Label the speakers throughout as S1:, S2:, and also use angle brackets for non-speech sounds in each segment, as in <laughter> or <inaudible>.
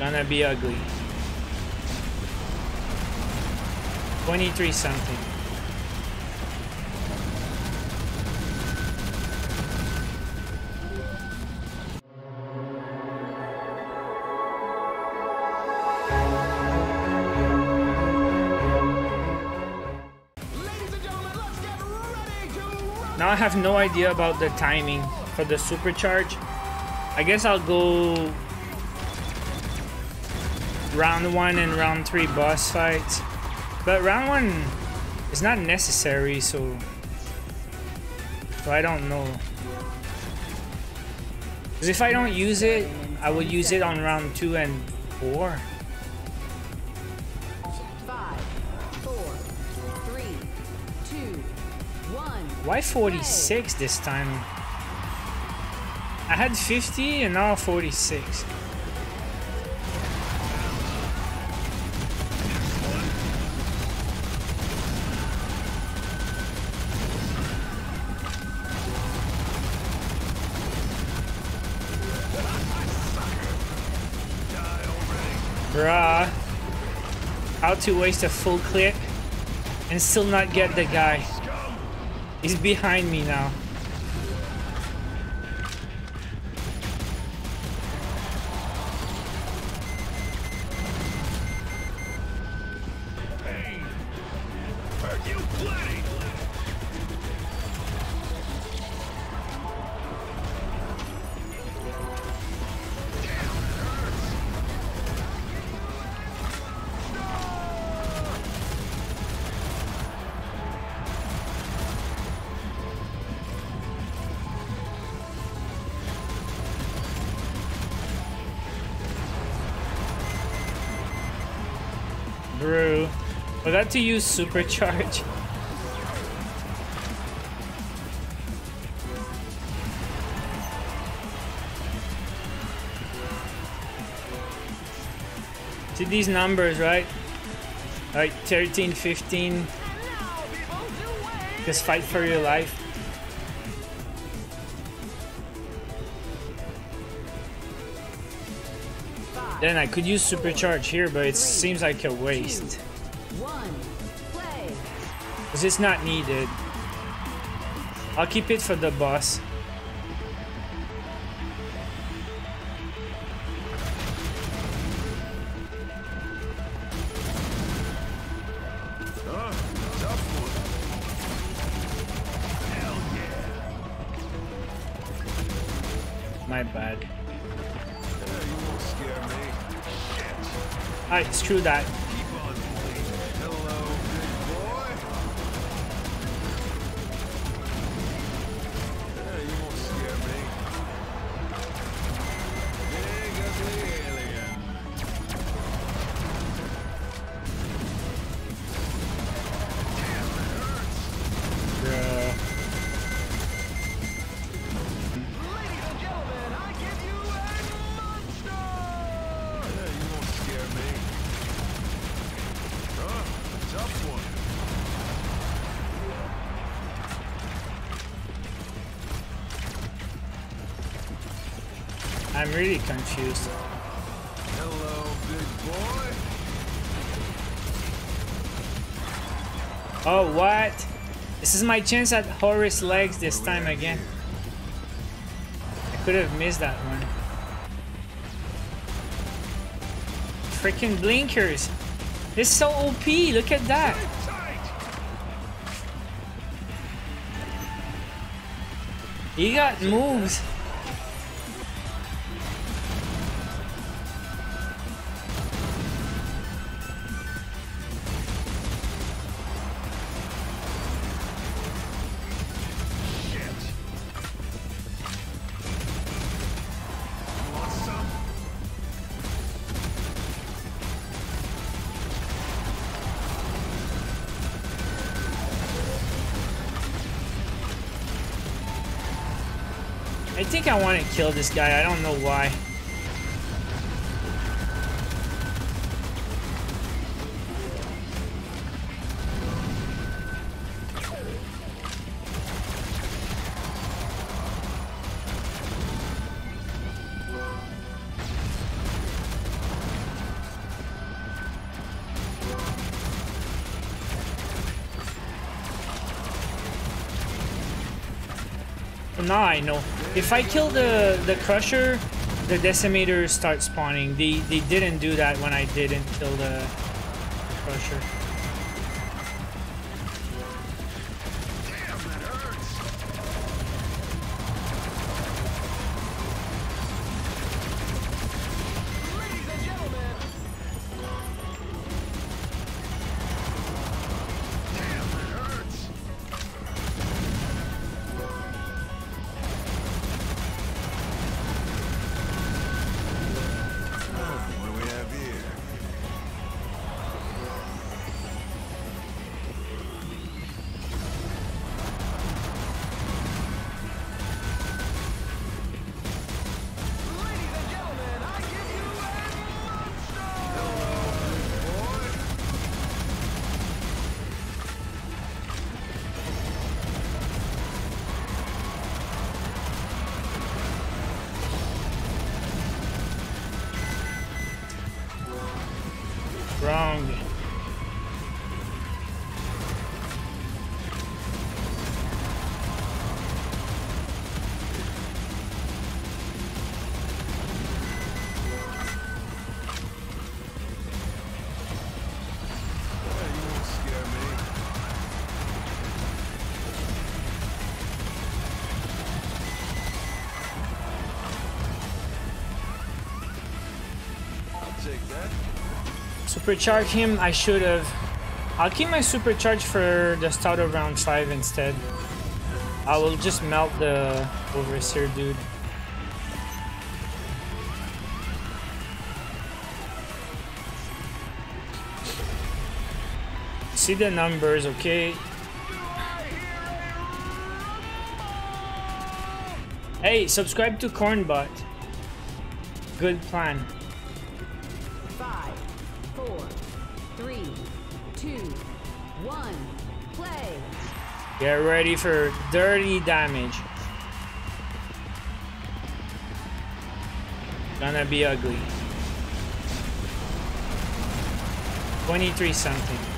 S1: Gonna be ugly. 23 something. Now I have no idea about the timing for the supercharge. I guess I'll go round one and round three boss fights. But round one is not necessary, so so I don't know. Because if I don't use it, I will use it on round two and four. Why 46 this time? I had 50 and now 46. To waste a full clip and still not get the guy. He's behind me now. Brew. Forgot to use supercharge. <laughs> See these numbers, right? Like 13, 15. Just fight for your life. Then I could use supercharge here, but it seems like a waste. Because it's not needed. I'll keep it for the boss. My bad. Alright, true that. I'm really confused.
S2: Hello, big boy.
S1: Oh, what? This is my chance at Horus Legs this time again. I could have missed that one. Freaking blinkers. It's so OP. Look at that. He got moves. I think I want to kill this guy. I don't know why. Nah, I know. If I kill the the crusher, the decimators start spawning. They they didn't do that when I didn't kill the crusher. Supercharge him, I should have. I'll keep my supercharge for the start of round 5 instead. I will just melt the overseer dude. See the numbers, okay? Hey, subscribe to Cornbot. Good plan. Get ready for dirty damage. Gonna be ugly. 23 something.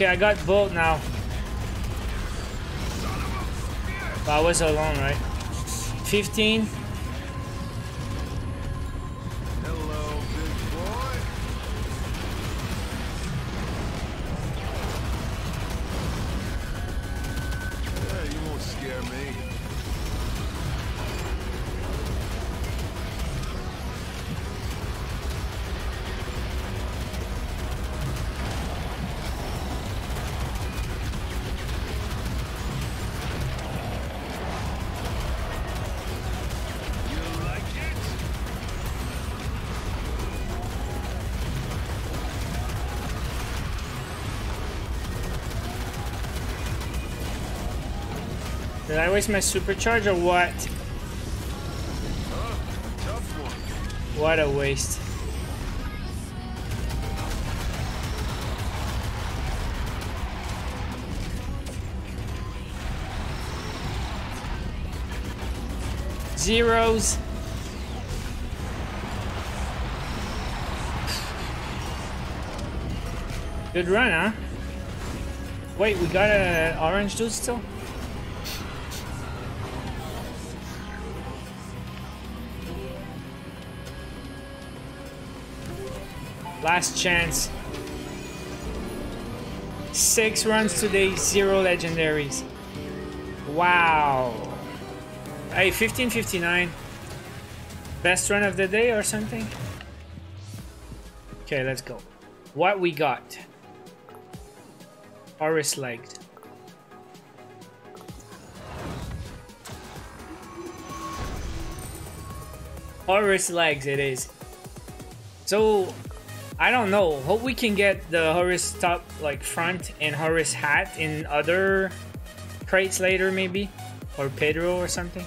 S1: Okay, I got both now. But I was alone, right? 15. Did I waste my supercharge or what? What a waste. Zeros. Good run, huh? Wait, we got an orange dude still? Last chance. Six runs today, zero legendaries. Wow. Hey, 1559. Best run of the day or something? Okay, let's go. What we got? Horus legged. Horus legs it is. So I don't know. Hope we can get the Horus top like front and Horus hat in other crates later maybe. Or Pedro or something.